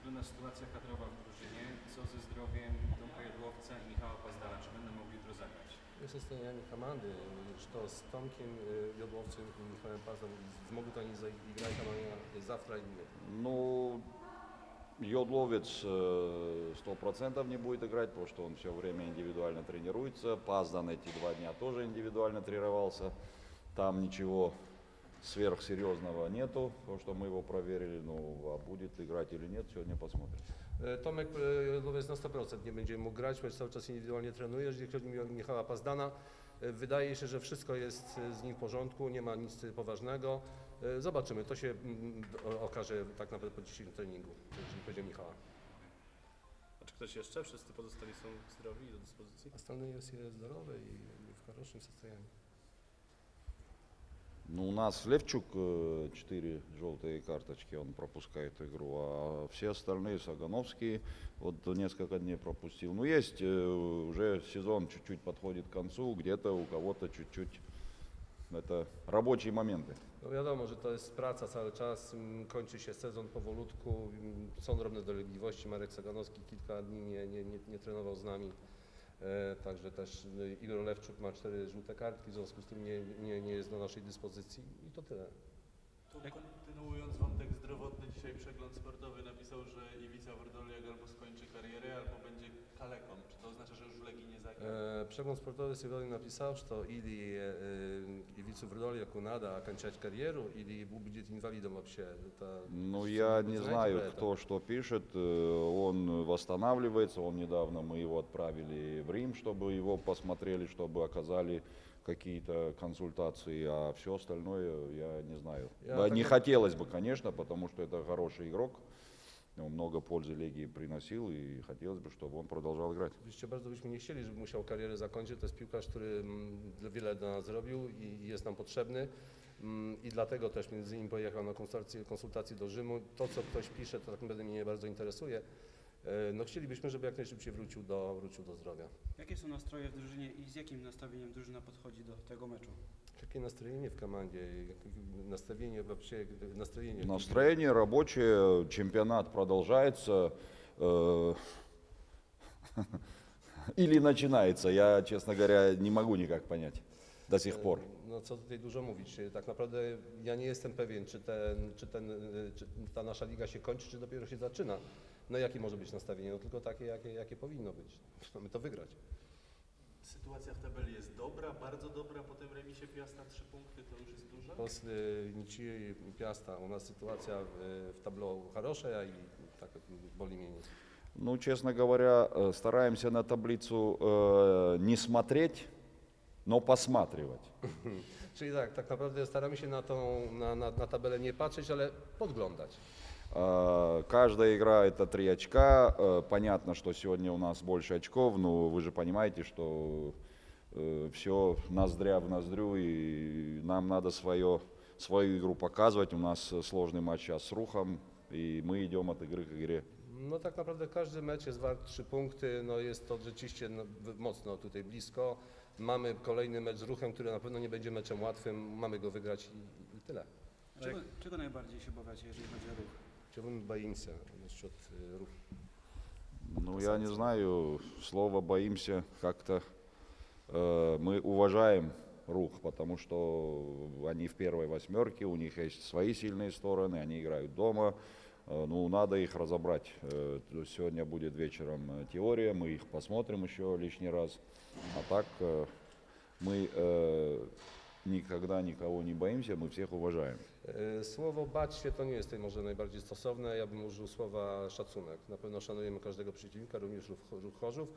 wygląda sytuacja kadrowa w drużynie? Co ze zdrowiem Tomka Jodłowca i Michała Pazdana? Czy będą mogli jutro zagrać? Jest состояние команды, что с Томкин, э, Йодловцем и Михаилом Пазом смогут они заиграть завтра или нет? Ну, Йодловец э, сто процентов не будет играть, потому что он все время индивидуально тренируется. Паздан эти два дня тоже индивидуально тренировался. Там ничего сверхсерьезного нету, потому что мы его проверили. Ну, а будет играть или нет, сегодня посмотрим. E, Tomek e, Jodłowiec na 100% nie będzie mógł grać, choć cały czas indywidualnie trenuje. Jeżeli chodzi o Michała Pazdana, e, wydaje się, że wszystko jest e, z nim w porządku, nie ma nic e, poważnego. E, Zobaczymy, to się mm, o- okaże tak naprawdę po dzisiejszym treningu, jeżeli chodzi o Michała. A czy ktoś jeszcze? Wszyscy pozostali są zdrowi i do dyspozycji? Остальные все здоровы и в хорошем состоянии. Ну, у нас Левчук э, четыре желтые карточки, он пропускает игру, а все остальные Сагановский вот несколько дней пропустил. Ну, есть э, уже сезон чуть-чуть подходит к концу, где-то у кого-то чуть-чуть это рабочие моменты. No wiadomo, że to jest praca cały czas, kończy się sezon powolutku, są drobne dolegliwości. Marek Saganowski kilka dni nie, nie, nie, nie trenował także też y, Igor Lewczuk ma cztery żółte kartki, w związku z tym nie, nie, nie jest do naszej dyspozycji i to tyle. Tu kontynuując wątek zdrowotny, dzisiaj przegląd sportowy napisał, że Iwica Wrdoliak albo skończy karierę, albo będzie kaleką. Czy to oznacza, że już w Legii nie zagra? Э, Przegląd sportowy сегодня написал, что или э, Ивицу Врдольяку надо окончать карьеру, или будет инвалидом вообще. Это, Ну, что я вы не знаете знаю, про это? кто что пишет. Э, Он восстанавливается. Он недавно мы его отправили в Рим, чтобы его посмотрели, чтобы оказали какие-то консультации, а все остальное я не знаю. Я Да, так не хотелось бы, конечно, потому что это хороший игрок. Он много пользы Легии приносил, и хотелось бы, чтобы он продолжал играть. Oczywiście bardzo byśmy nie chcieli, żeby musiał karierę zakończyć. To jest piłkarz, który mm, dla- wiele dla nas zrobił i i jest nam potrzebny. Mm, I dlatego też między innymi pojechał na konsultacje, konsultacje do Rzymu. To, co ktoś pisze, to tak naprawdę mnie nie bardzo interesuje. E, No chcielibyśmy, żeby jak najszybciej wrócił do, wrócił do zdrowia. Jakie są nastroje w drużynie i z jakim nastawieniem drużyna podchodzi do tego meczu? Jakie nastrojenie w komandzie, jak- nastawienie вообще, настроение. Настроение рабочее, чемпионат продолжается. э, Или начинается, я, честно говоря, не могу никак понять до сих пор. No co tutaj dużo mówić. Tak naprawdę ja nie jestem pewien, czy, ten, czy, ten, y, czy ta nasza liga się kończy, czy dopiero się zaczyna. No jakie może być nastawienie? No tylko takie, jakie, jakie powinno być. Mamy to wygrać. Sytuacja w tabeli jest dobra, bardzo dobra. Po tym remisie Piasta trzy punkty to już jest dużo. После ничьей Пиаста у нас ситуация в, в табло хорошая и так вот более-менее. Ну, честно говоря, э, стараемся на таблицу э, не смотреть, но посматривать. Czyli tak, tak naprawdę staramy się na tą, na, na, na tabelę nie patrzeć, ale podglądać. Э, Каждая игра это три очка. Э, Понятно, что сегодня у нас больше очков, но вы же понимаете, что все ноздря в ноздрю, и нам надо свое, свою игру показывать. У нас э, сложный матч сейчас с Рухом, и мы идем от игры к игре. No tak naprawdę każdy mecz jest wart trzy punkty, no jest to rzeczywiście no, w- mocno tutaj blisko. Mamy kolejny mecz z ruchem, który na pewno nie będzie meczem łatwym, mamy go wygrać i, i tyle. Czego, czego najbardziej się obawiacie, jeżeli chodzi o ruch? Chciałbym боимся насчет рух. Ну, я не знаю, слово боимся как-то. э, мы уважаем Рух, потому что они в первой восьмерке, у них есть свои сильные стороны, они играют дома. Э, ну, надо их разобрать. Э, сегодня будет вечером теория, мы их посмотрим еще лишний раз. А так э, мы никогда никого не боимся, мы всех уважаем. E, Słowo bać się to nie jest tutaj może najbardziej stosowne, ja bym użył słowa szacunek. Na pewno szanujemy każdego przeciwnika, również ruch, ruch Chorzów.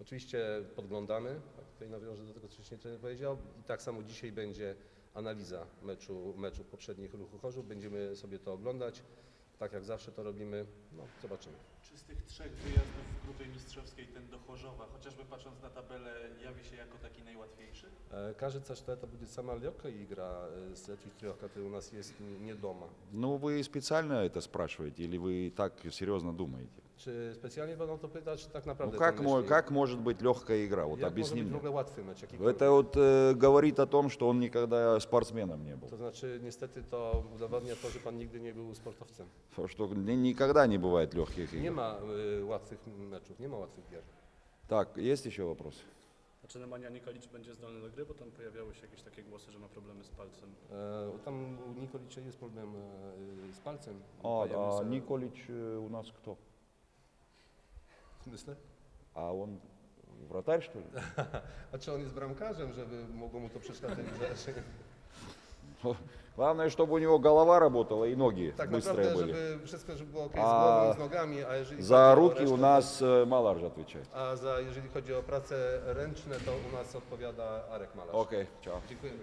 Oczywiście podglądamy, tak tutaj nawiążę do tego, co wcześniej trener powiedział. I tak samo dzisiaj będzie analiza meczu, meczów poprzednich ruchu Chorzów. Będziemy sobie to oglądać, Tak jak zawsze to robimy. No, zobaczymy. Czy z tych trzech wyjazdów w grupie mistrzowskiej ten do Chorzowa, chociażby patrząc na tabelę, jawi się jako taki najłatwiejszy? Э, Кажется, что это будет самая легкая игра э, с этих трех, которые у нас есть не дома. Ну, вы специально это спрашиваете или вы так серьезно думаете? Czy specjalnie będą to pytać, czy tak Ну naprawdę как, to мо- myśli? как может быть легкая игра? Вот Jak może объясни być w мне. ogóle łatwy mecz? jakikolwiek? Это вот э, говорит о том, что он никогда спортсменом не был. To znaczy, niestety to udowadnia to, że pan nigdy nie był sportowcem. Что ни- никогда не бывает легких Nie игр. ma y, łatwych meczów, nie ma łatwych gier. Так, есть еще вопросы? A czy Nemanja Nikolic będzie zdolny do gry? Bo tam pojawiały się jakieś takie głosy, że ma problemy z palcem. E, tam u Nikolicia jest problem e, z palcem. А, Pojawił а się- Николич э, у нас кто? Smyśle? А он вратарь, что ли? A czy on jest bramkarzem, żeby mogło mu to przeszkadzać? że- Главное, чтобы у него голова работала и ноги Tak быстрые naprawdę, были. żeby wszystko żeby było ok z A głową, z nogami, a jeżeli За руки у нас э, Маларж отвечает. A za, jeżeli chodzi o prace ręczne, to u nas odpowiada Arek Malarz. Окей, чао. Dziękujemy.